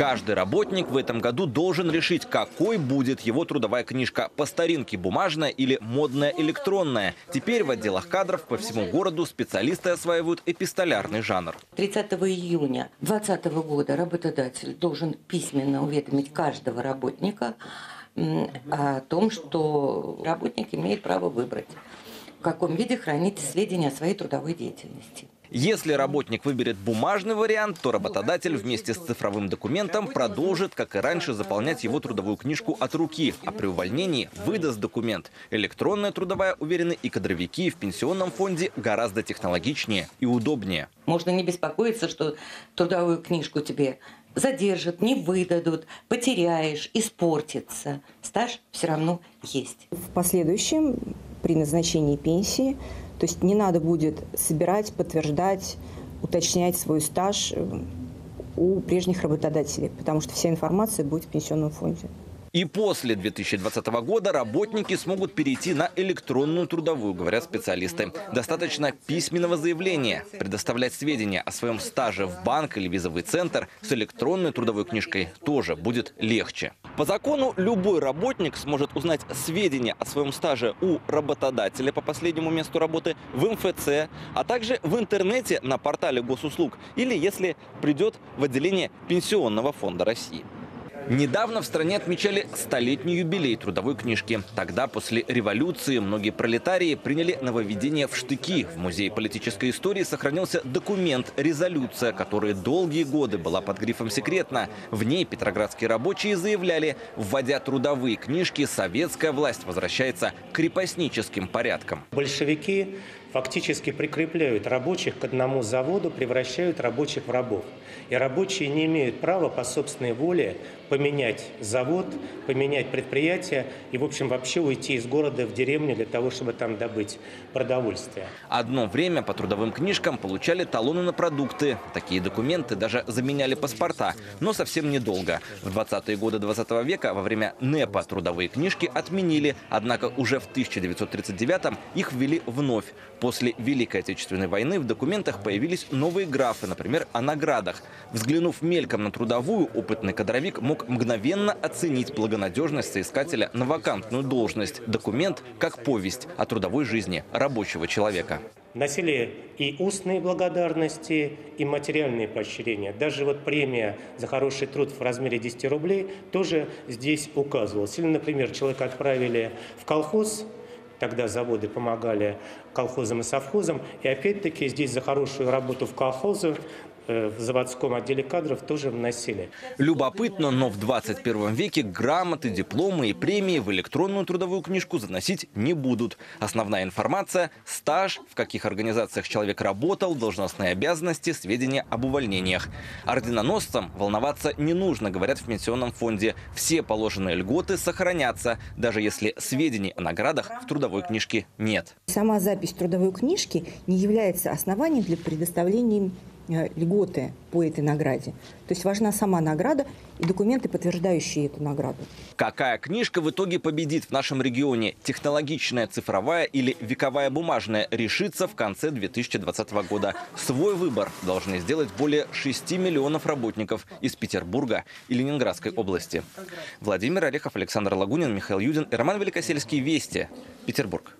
Каждый работник в этом году должен решить, какой будет его трудовая книжка – по старинке бумажная или модная электронная. Теперь в отделах кадров по всему городу специалисты осваивают эпистолярный жанр. 30 июня 2020 года работодатель должен письменно уведомить каждого работника о том, что работник имеет право выбрать, в каком виде хранить сведения о своей трудовой деятельности. Если работник выберет бумажный вариант, то работодатель вместе с цифровым документом продолжит, как и раньше, заполнять его трудовую книжку от руки, а при увольнении выдаст документ. Электронная трудовая, уверены и кадровики в пенсионном фонде гораздо технологичнее и удобнее. Можно не беспокоиться, что трудовую книжку тебе задержат, не выдадут, потеряешь, испортится. Стаж все равно есть. В последующем при назначении пенсии то есть не надо будет собирать, подтверждать, уточнять свой стаж э, у прежних работодателей, потому что вся информация будет в пенсионном фонде. И после 2020 года работники смогут перейти на электронную трудовую, говорят специалисты. Достаточно письменного заявления. Предоставлять сведения о своем стаже в банк или визовый центр с электронной трудовой книжкой тоже будет легче. По закону любой работник сможет узнать сведения о своем стаже у работодателя по последнему месту работы в МФЦ, а также в интернете на портале госуслуг или если придет в отделение Пенсионного фонда России. Недавно в стране отмечали столетний юбилей трудовой книжки. Тогда, после революции, многие пролетарии приняли нововведение в штыки. В Музее политической истории сохранился документ «Резолюция», которая долгие годы была под грифом «секретно». В ней петроградские рабочие заявляли, вводя трудовые книжки, советская власть возвращается к крепостническим порядкам. Большевики фактически прикрепляют рабочих к одному заводу, превращают рабочих в рабов. И рабочие не имеют права по собственной воле поменять завод, поменять предприятие и, в общем, вообще уйти из города в деревню для того, чтобы там добыть продовольствие. Одно время по трудовым книжкам получали талоны на продукты. Такие документы даже заменяли паспорта, но совсем недолго. В 20-е годы 20 века во время НЭПа трудовые книжки отменили, однако уже в 1939-м их ввели вновь. После Великой Отечественной войны в документах появились новые графы, например, о наградах. Взглянув мельком на трудовую, опытный кадровик мог мгновенно оценить благонадежность соискателя на вакантную должность. Документ как повесть о трудовой жизни рабочего человека. Носили и устные благодарности, и материальные поощрения. Даже вот премия за хороший труд в размере 10 рублей тоже здесь указывалась. Или, например, человека отправили в колхоз, Тогда заводы помогали колхозам и совхозам. И опять-таки здесь за хорошую работу в колхозах Э, в заводском отделе кадров тоже вносили. Любопытно, но в 21 веке грамоты, дипломы и премии в электронную трудовую книжку заносить не будут. Основная информация – стаж, в каких организациях человек работал, должностные обязанности, сведения об увольнениях. Орденоносцам волноваться не нужно, говорят в пенсионном фонде. Все положенные льготы сохранятся, даже если сведений о наградах в трудовой книжке нет. Сама запись трудовой книжки не является основанием для предоставления льготы по этой награде. То есть важна сама награда и документы, подтверждающие эту награду. Какая книжка в итоге победит в нашем регионе? Технологичная, цифровая или вековая бумажная решится в конце 2020 года. Свой выбор должны сделать более 6 миллионов работников из Петербурга и Ленинградской области. Владимир Орехов, Александр Лагунин, Михаил Юдин и Роман Великосельский. Вести. Петербург.